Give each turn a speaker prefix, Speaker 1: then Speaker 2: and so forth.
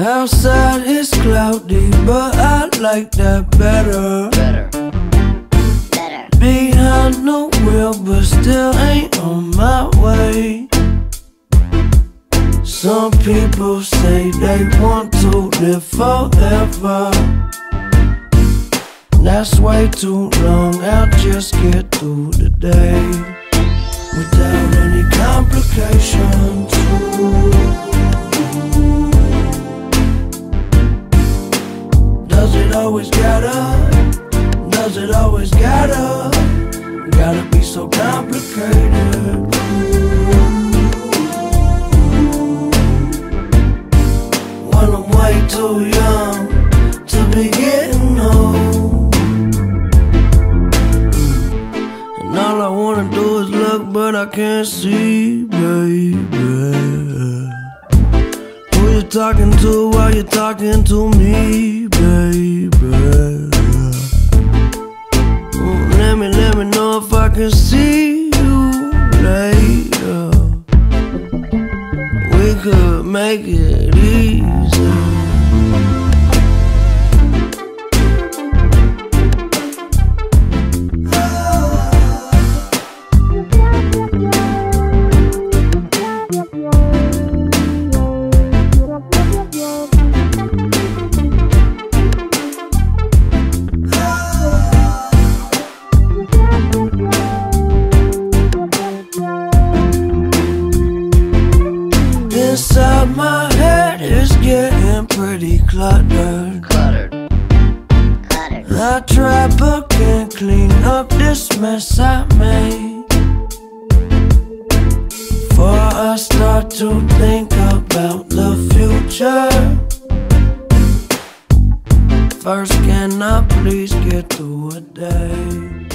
Speaker 1: Outside it's cloudy, but I like that better.
Speaker 2: Better. Better.
Speaker 1: Behind the wheel, but still ain't on my way. Some people say they want to live forever. That's way too long, I'll just get through the day always gotta? Does it always gotta? Gotta be so complicated. When I'm way too young to be getting old. And all I wanna do is look, but I can't see, baby. Who you talking to while you talking to me, can see you later. We could make it easy. Inside my head is getting pretty cluttered.
Speaker 2: Cluttered. Cluttered.
Speaker 1: I try but can't clean up this mess I made. Before I start to think about the future. First, can I please get through a day?